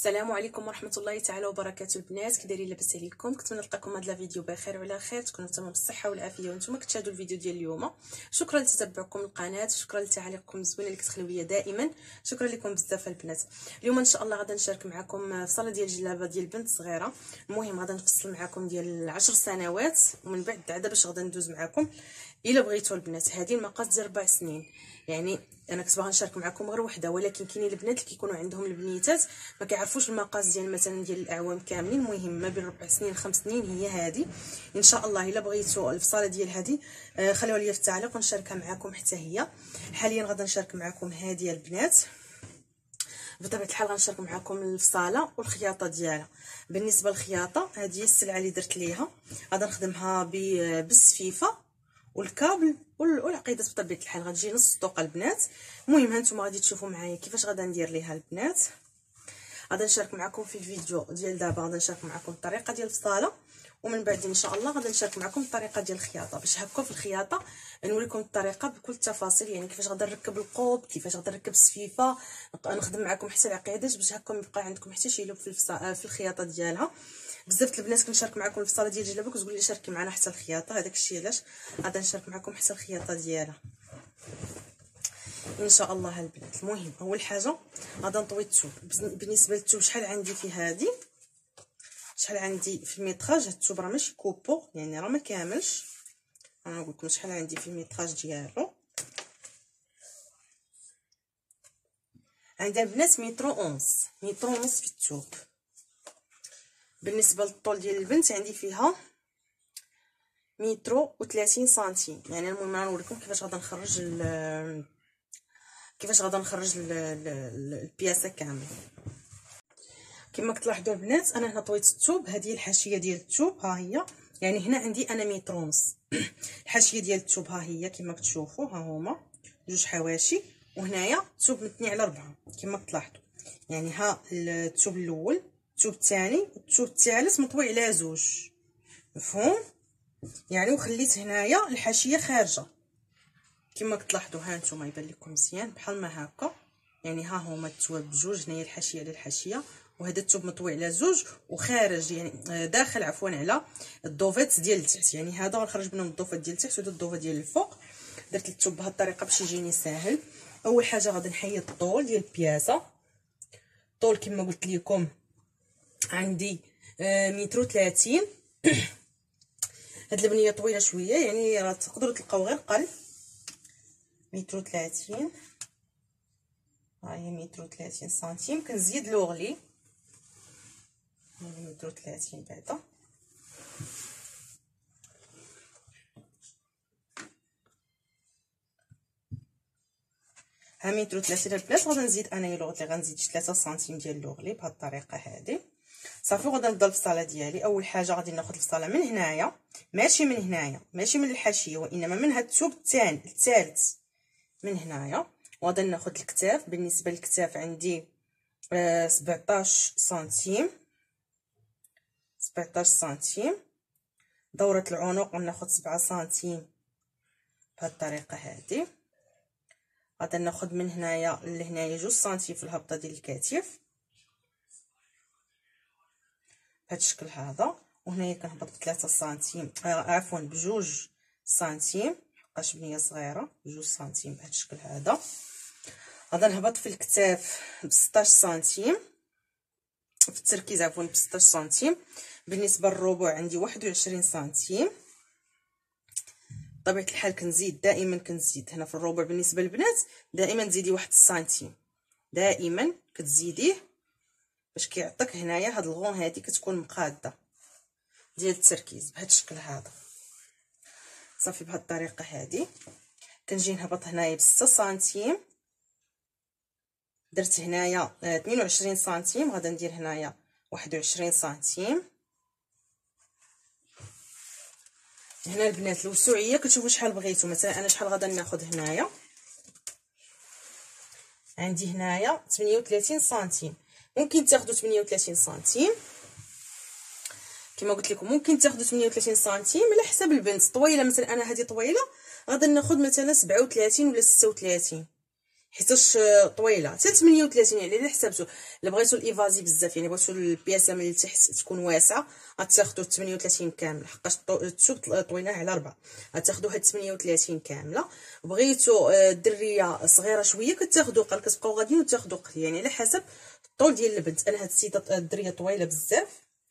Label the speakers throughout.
Speaker 1: السلام عليكم ورحمة الله تعالى وبركاته. البنات كي دايرين لاباس عليكم كنتمنى نلقاكم هذا الفيديو بخير وعلى خير تكونوا تمام بالصحة والعافية. وأنتم كتشاهدوا الفيديو ديال اليوم. شكرا لتتبعكم القناة شكرا لتعاليقكم الزوينه اللي كتخليو ليا دائما. شكرا لكم بزاف البنات. اليوم إن شاء الله غادي نشارك معكم صالة ديال الجلابه ديال بنت صغيرة. المهم غادي نفصل معكم ديال 10 سنوات ومن بعد عاد باش غادي ندوز معكم. إلا بغيتوا البنات هذه المقاس ديال 4 سنين. يعني أنا كنت باغا نشارك معكم غير وحدة ولكن كاينين البنات اللي كيكونوا عندهم البنيتات ما كيعرفوش المقاس ديال مثلا ديال الأعوام كاملين. المهم ما بين ربع سنين خمس سنين هي هذه إن شاء الله إلا بغيتوا الفصالة ديال هذه آه خليوها لي في التعليق ونشاركها معكم حتى هي. حاليا غادي نشارك معكم هذه البنات. بطبيعة الحال غنشارك معكم الفصالة والخياطة ديالها. بالنسبة للخياطة هذه السلعة اللي درت ليها. غادي نخدمها بالسفيفه والكابل والعقيدات بطبيعه الحال. غتجي نص طوق البنات. المهم هانتوما غادي تشوفوا معايا كيفاش غادي ندير ليها البنات. غادي نشارك معكم في الفيديو ديال دابا. غادي نشارك معكم الطريقة ديال الفصاله ومن بعد إن شاء الله غادي نشارك معكم الطريقة ديال الخياطة. باش هكا في الخياطة نوريكم الطريقة بكل التفاصيل يعني كيفاش غادي نركب القوب كيفاش غادي نركب السفيفه نخدم معكم حتى العقيدات باش هكا يبقى عندكم حتى شي لوب في, في الخياطة ديالها. بزاف البنات كنشارك معكم الفصاله ديال الجلابه كتقول لي شاركي معنا حتى الخياطة هذاك الشيء علاش؟ غادي نشارك معكم حتى الخياطة ديالها. إن شاء الله البنات. المهم أول حاجة غادي نطوي الثوب بالنسبة للثوب شحال عندي في هذه شحال عندي في الميتراج؟ هاد الثوب راه ماشي كوبو يعني راه ما كاملش. أنا نقول لكم شحال عندي في الميتراج ديالو. عندها البنات مترو أونس. مترو ونص في الثوب بالنسبة للطول ديال البنت عندي فيها مترو و30 سنتيم. يعني المهم غنوريكم كيفاش غادي نخرج كيفاش غادي نخرج البياسة كاملة. كما كتلاحظوا البنات أنا هنا طويت الثوب هذه الحاشية ديال الثوب ها هي. يعني هنا عندي أنا متر ونص. الحاشية ديال الثوب ها هي كما كتشوفوا. ها هما. جوج حواشي. وهنايا الثوب متني على ربعة. كما كتلاحظوا. يعني ها الثوب الأول. الثوب الثاني والثوب الثالث مطوي على زوج. مفهوم؟ يعني وخليت هنايا الحاشية خارجة. كما كتلاحظوا ها نتوما يبان لكم مزيان بحال ما هكا. يعني ها هما الثواب بجوج هنايا الحاشية على الحاشية. وهذا الثوب مطوي على زوج. وخارج يعني آه، داخل عفوا على الضوفات ديال التحت. يعني هذا غنخرج منهم الضوفات ديال التحت وهذا الضوفات ديال الفوق. درت الثوب بهذه الطريقة باش يجيني ساهل. أول حاجة غادي نحيد الطول ديال البياسه الطول كما قلت لكم عندي آه، متر وثلاثين هاد البنية طويلة شوية يعني راه تقدروا تلقاو غير قل. متر وثلاثين ها هي متر وثلاثين سنتيم كنزيد لوغلي. متر وثلاثين بعدا. ها متر وثلاثين البنات غادي نزيد أنايا لوغلي غنزيد ثلاثة سنتيم ديال لوغلي بهاد الطريقة هذه صافي غادي نبدا الفصاله ديالي. اول حاجة غادي ناخذ الفصاله من هنايا ماشي من هنايا ماشي من الحاشيه وانما من هاد الثوب الثاني الثالث من هنايا. وغادي ناخذ الكتاف. بالنسبة للكتاف عندي آه 17 سنتيم. 17 سنتيم. دوره العنق غناخذ 7 سنتيم بهاد الطريقة هذه غادي ناخذ من هنايا لهنايا جوج سنتيم في الهبطه ديال الكتف. بهذا الشكل هذا. وهنايا كنهبط بثلاثة سنتيم آه عفوا بجوج سنتيم مبقاش بنية صغيرة بجوج سنتيم بهذا الشكل هذا. غادي نهبط في الكتاف ب 16 سنتيم في التركيز عفوا ب 16 سنتيم. بالنسبة للربع عندي 21 سنتيم. بطبيعة الحال كنزيد دائما كنزيد. هنا في الربع بالنسبة للبنات دائما تزيدي واحد السنتيم. دائما كتزيديه باش كيعطيك هنايا هاد الغون هادي كتكون مقادة ديال التركيز بهذا الشكل هذا. صافي بهاد الطريقة هادي. كنجي نهبط هنايا ب 6 سنتيم. درت هنايا 22 سنتيم. غادا ندير هنايا 21 سنتيم. هنا البنات الوسوعية كتشوفوا شحال بغيتو. مثلا أنا شحال غادا ناخذ هنايا؟ عندي هنايا 38 سنتيم. ممكن تاخذوا 38 سنتيم. كما قلت لكم ممكن تاخذوا 38 سنتيم على حسب البنت. طويلة مثلا أنا هذه طويلة غادي ناخذ مثلا 37 ولا 36 حيتاش طويلة حتى 38 يعني الا حسبتو الا بغيتو الايفازي بزاف يعني بغيتو البياسة من التحت تكون واسعة غتاخدو 38 كاملة. حقاش الثوب طويناه على 4 غتاخدو هاد 38 كاملة. بغيتو آه، الدريه صغيرة شوية كتاخدو قال كتبقاو غاديين وتاخدو يعني على حسب الطول ديال البنت أنا هاد السيدة الدرية طويلة بزاف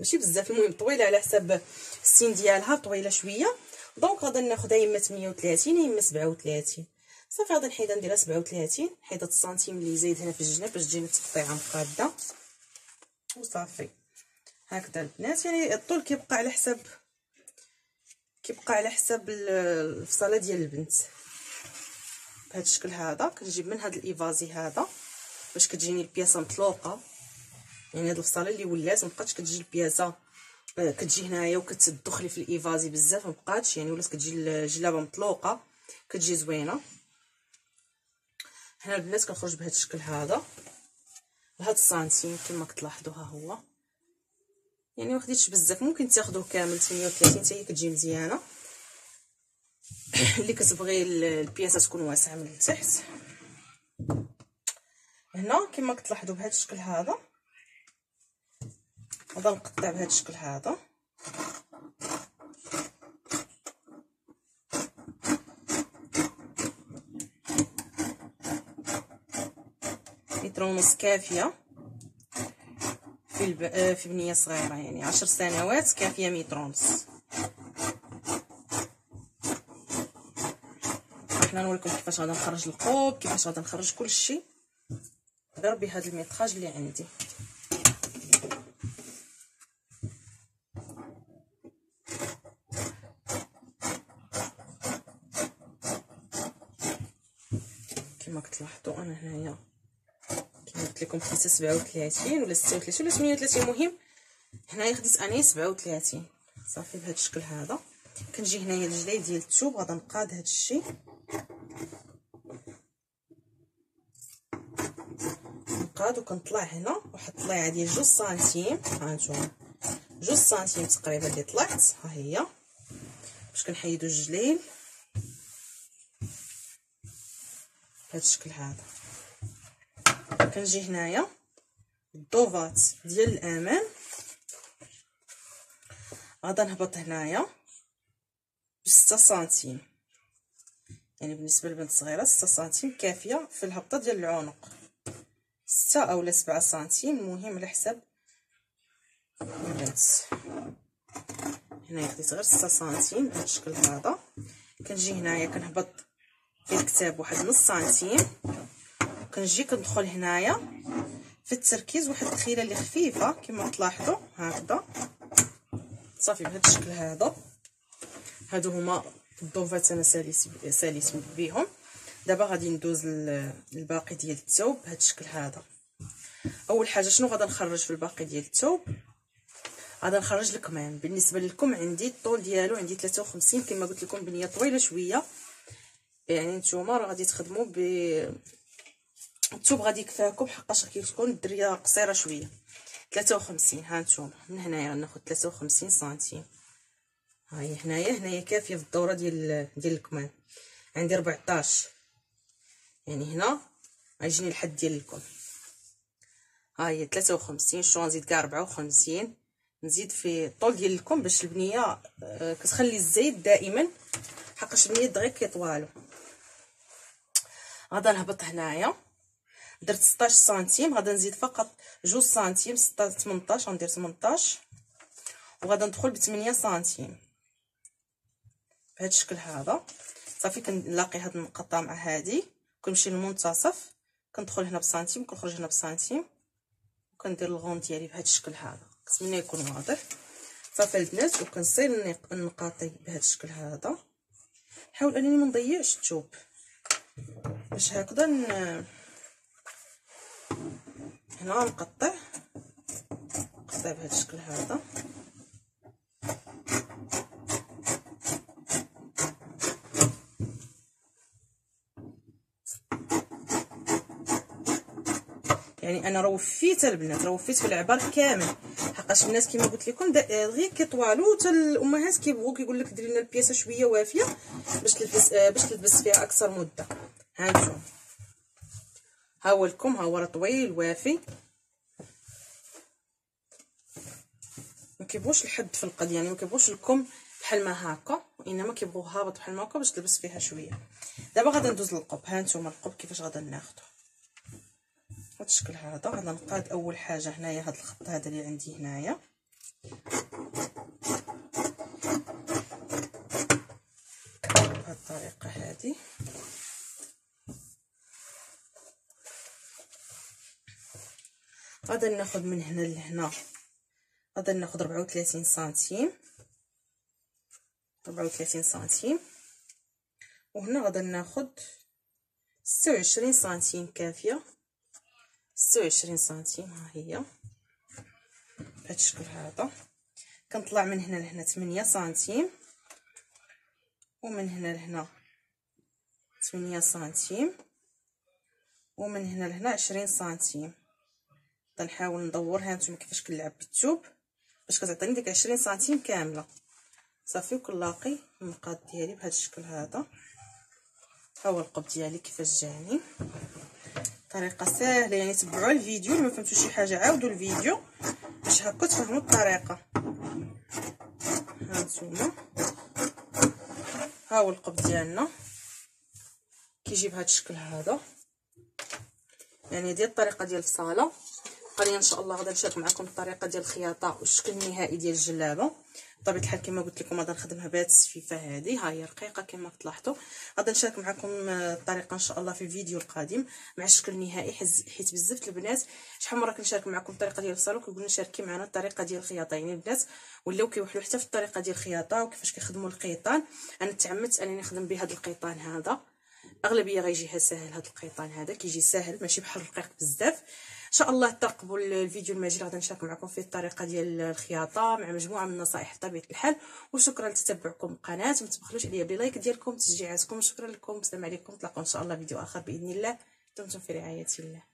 Speaker 1: ماشي بزاف المهم طويلة على حسب السن ديالها طويلة شوية. donc غادي ناخذها يما 38 يما 37 صافي غادي نحيدها نديرها 37 حيدت السنتيم اللي زايد هنا في الجناب باش تجيني التقطيعه مقادة. وصافي. هكذا البنات يعني الطول كيبقى على حسب كيبقى على حسب الفصالة ديال البنت. بهذا الشكل هذا كنجيب من هذا الإيفازي هذا. باش كتجيني البياسة مطلوقة. يعني هاد الفصالة اللي ولات مبقاتش كتجي البياسة آه، كتجي هنايا وكتدخلي في الإيفازي بزاف مبقاتش يعني ولات كتجي الجلابة مطلوقة كتجي زوينة. هنا البنات كنخرج بهذا الشكل هذا لهاد السنتيم كما كتلاحظوا ها هو. يعني ما خديتش بزاف ممكن تاخذوه كامل 38 حتى هي كتجي مزيانة. اللي كتبغي البياسة تكون واسعة من التحت هنا كما كتلاحظوا بهذا الشكل هذا. غادي نقطع بهذا الشكل هذا. متر ونص كافية في الب... آه، في بنية صغيرة يعني. عشر سنوات كافية متر ونص حنا نوريكم كيفاش غادي نخرج القوب كيفاش غادي نخرج كلشي. غير بهذا الميطراج اللي عندي. كما كتلاحظوا أنا هنايا كما قلت لكم خديت 37 ولا 36 ولا 38 المهم هنايا خديت انايا 37 صافي بهذا الشكل هذا. كنجي هنايا الجلاي ديال الثوب غادا نقاد هذا الشيء. نقاد وكنطلع هنا واحد الطليعه ديال جوج سنتيم. ها نتوما جوج سنتيم تقريبا اللي طلعت. ها هي. باش كنحيدو الجليل. بهذا الشكل هذا. كنجي هنايا. الدوفات ديال الأمام. غادا نهبط هنايا. بستة سنتيم. يعني بالنسبة لبنت صغيرة ستة سنتيم كافية في الهبطة ديال العنق. ستة اولا سبعة سنتيم المهم على حساب البنت هنايا خديت غير ستة سنتيم بهذا الشكل هذا. كنجي هنايا كنهبط في الكتاب واحد نص سنتيم. كنجي كندخل هنايا في التركيز واحد الدخيله اللي خفيفة كما تلاحظوا هكذا. صافي بهذا الشكل هذا. هادو هما الضوفات أنا ساليت ساليت بهم دابا غادي ندوز للباقي ديال الثوب بهذا الشكل هذا. أول حاجة شنو غادي نخرج في الباقي ديال الثوب؟ غادي نخرج الكمام. بالنسبة للكم عندي الطول ديالو عندي 53 كما قلت لكم بنية طويلة شوية. يعني نتوما راه غادي تخدموا ب الثوب غادي يكفاكم حقاش كتكون الدرية قصيرة شوية. 53 ها نتوما. من هنايا غناخذ 53 سنتيم. ها هي هنايا هنايا كافية في الدورة ديال ديال الكمام. عندي 14 يعني هنا غيجيني الحد ديال الكم ها هي 53 شو نزيد كاع 54 نزيد في الطول ديال الكم باش البنية آه، كتخلي الزيت دائما حقاش البنية دغيا كيطوالو. غادا نهبط هنايا. درت 16 سنتيم غادا نزيد فقط جوج سنتيم 18 غندير 18 وغادا ندخل ب 8 سنتيم. بهذا الشكل هذا. صافي كنلاقي هاد النقطة مع هادي. كنمشي للمنتصف كندخل هنا بسنتيم كنخرج هنا بسنتيم وكندير الغون ديالي بهذا الشكل هذا. كنتمنى يكون واضح. صافي البنات وكنصير نقاطي بهذا الشكل هذا. نحاول أنني ما نضيعش الثوب باش هكذا هنا نقطع. نقطع بهذا الشكل هذا. يعني أنا راه وفيت البنات راه وفيت في العبار كامل. حقاش الناس كما قلت لكم دغيا كيطوالو حتى الامهات كيبغوا كيقول لك ديري لنا البياسة شوية وافية باش تلبس باش تلبس فيها أكثر مدة. ها نتوما ها هو الكم ها هو راه طويل وافي. ما كيبغوش الحد في القد يعني ما كيبغوش الكم بحال ما هكا وإنما كيبغوا هابط بحال ما هكا باش تلبس فيها شوية. دابا غادا ندوز للقب. ها نتوما القب كيفاش غادا ناخذو الشكل هذا. غادا نقاد أول حاجة هنايا هذا الخط هذا اللي عندي هنايا. بهذه الطريقة هذه. غادا ناخذ من هنا لهنا. غادا ناخذ 34 سنتيم. 34 سنتيم. وهنا غادا ناخذ 26 سنتيم كافية. 26 سنتيم ها هي. بهذا الشكل هذا. كنطلع من هنا لهنا 8 سنتيم ومن هنا لهنا 8 سنتيم ومن هنا لهنا 20 سنتيم. غنحاول ندورها نتوما كيفاش كنلعب بالثوب باش كتعطيني ديك 20 سنتيم كاملة. صافي وكنلاقي المقاد ديالي بهذا الشكل هذا. ها هو القب ديالي كيفاش جاني؟ طريقة سهلة يعني تبعوا الفيديو ما فهمتوا شي حاجة عاودوا الفيديو باش هكا تفهموا الطريقة. ها نتوما. ها هو القب ديالنا. كيجي بهذا الشكل هذا. يعني ديال الطريقة ديال الصالة. غادي إن شاء الله غادي نشارك معكم الطريقة ديال الخياطة والشكل النهائي ديال الجلابة. بطبيعه الحال كما قلت لكم غادي نخدمها بهذه السفيفه هذه ها هي رقيقة كما تلاحظوا. غادي نشارك معكم الطريقة إن شاء الله في الفيديو القادم. مع الشكل النهائي حيت بزاف البنات. شحال مرة كنشارك معكم الطريقة ديال الصالون كيقولوا شاركي معنا الطريقة ديال الخياطه يعني البنات ولاو كيوحلوا حتى في الطريقة ديال الخياطة وكيفاش كيخدموا القيطان. أنا تعمدت أنني نخدم بهذا القيطان هذا. أغلبية غيجيها ساهل هذا القيطان هذا كيجي ساهل ماشي بحال الرقيق بزاف. إن شاء الله ترقبوا الفيديو المجيء غادي نشارك معكم في الطريقة ديال الخياطة مع مجموعة من النصائح بطبيعة الحال. وشكرا لتتبعكم القناه ما تبخلوش عليا بلايك ديالكم تشجيعاتكم. شكرا لكم السلام عليكم. نتلاقاو إن شاء الله فيديو آخر بإذن الله. دمتم في رعاية الله.